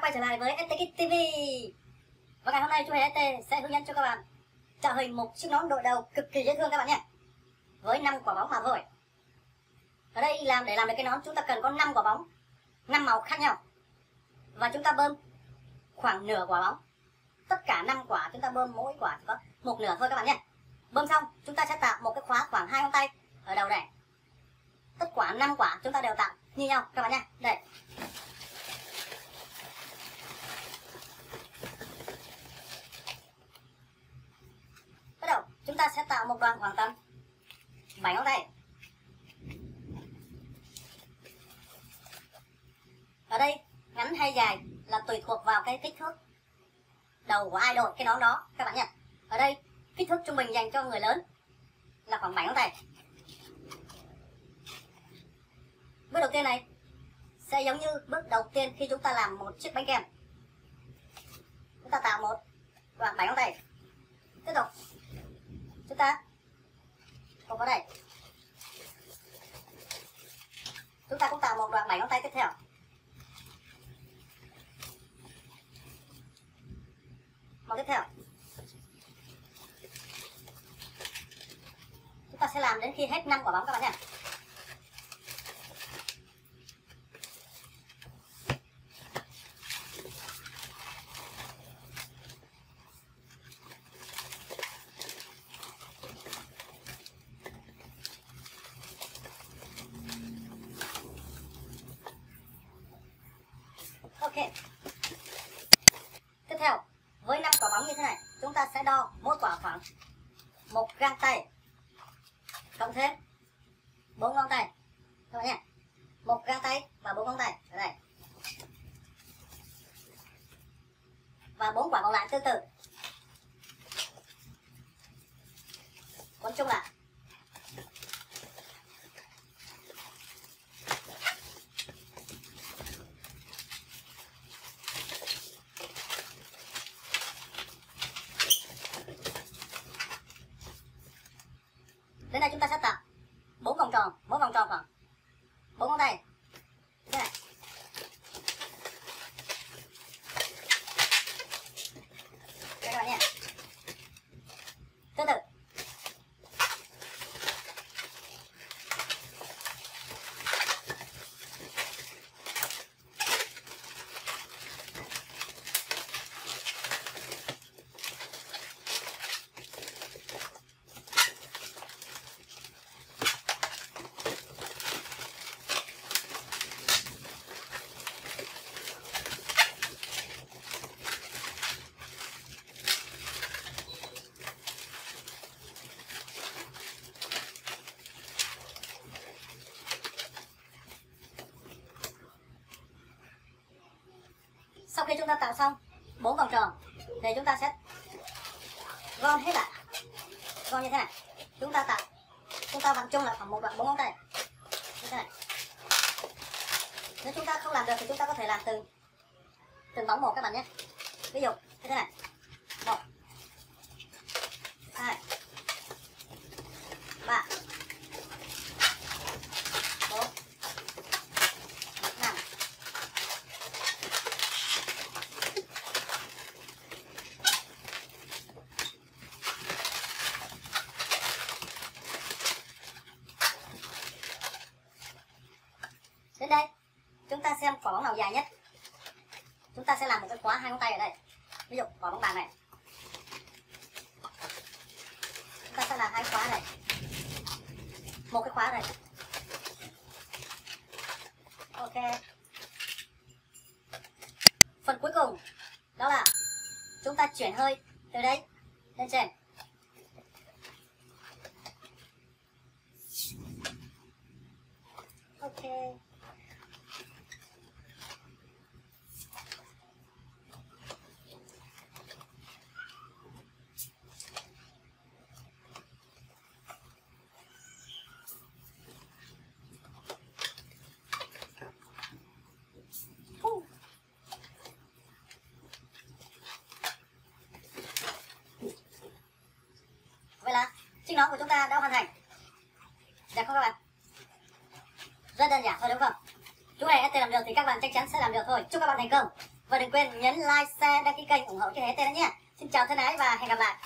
quay trở lại với STX TV Và ngày hôm nay chú Hề ST sẽ hướng dẫn cho các bạn tạo hình một chiếc nón đội đầu cực kỳ dễ thương các bạn nhé. Với 5 quả bóng mà thôi. Ở đây làm để làm được cái nón, chúng ta cần có 5 quả bóng 5 màu khác nhau. Và chúng ta bơm khoảng nửa quả bóng. Tất cả 5 quả chúng ta bơm mỗi quả chỉ có một nửa thôi các bạn nhé. Bơm xong, chúng ta sẽ tạo một cái khóa khoảng hai ngón tay ở đầu này Tất quả 5 quả chúng ta đều tạo như nhau, các bạn nhé. Đây chúng ta sẽ tạo một đoạn khoảng tầm 7 ngón tay. Ở đây, ngắn hay dài là tùy thuộc vào cái kích thước đầu của ai đội, cái nón đó, các bạn nhé. Ở đây, kích thước trung bình dành cho người lớn là khoảng 7 ngón tay. Bước đầu tiên này sẽ giống như bước đầu tiên khi chúng ta làm một chiếc bánh kem. Chúng ta tạo một đoạn 7 ngón tay ta? Không có đây chúng ta cũng tạo một đoạn bảy ngón tay tiếp theo. Một tiếp theo. Chúng ta sẽ làm đến khi hết năm quả bóng các bạn nhé. Ok. Tiếp theo, với năm quả bóng như thế này, chúng ta sẽ đo mỗi quả khoảng một găng tay. Cộng thêm bốn ngón tay các bạn nhé một găng tay và bốn ngón tay ở đây và bốn quả còn lại tương tự còn chung là đến đây chúng ta sẽ tạo bốn vòng tròn mỗi vòng tròn khoảng bốn ngón tay thế này các bạn nhé tương tự sau khi chúng ta tạo xong bốn vòng tròn, thì chúng ta sẽ gom hết lại. Gom như thế này. Chúng ta tạo, chúng ta vặn chung lại khoảng một đoạn bốn ngón tay. Như thế này. Nếu chúng ta không làm được thì chúng ta có thể làm từng từng bóng một các bạn nhé. Ví dụ, như thế này. Một, hai, ba bốn năm đến đây chúng ta xem quả bóng nào dài nhất? Chúng ta sẽ làm một cái khóa hai ngón tay ở đây. Ví dụ, quả bóng bàn này. Chúng ta sẽ làm hai khóa này. Một cái khóa này ok. Phần cuối cùng, đó là chúng ta chuyển hơi từ đây lên trên. Ok. Chiếc nón của chúng ta đã hoàn thành. Đẹp không các bạn? Rất đơn giản thôi, đúng không? Chú hề ST làm được thì các bạn chắc chắn sẽ làm được thôi. Chúc các bạn thành công. Và đừng quên nhấn like, share, đăng ký kênh ủng hộ cho HT đó nhé. Xin chào thân ái và hẹn gặp lại.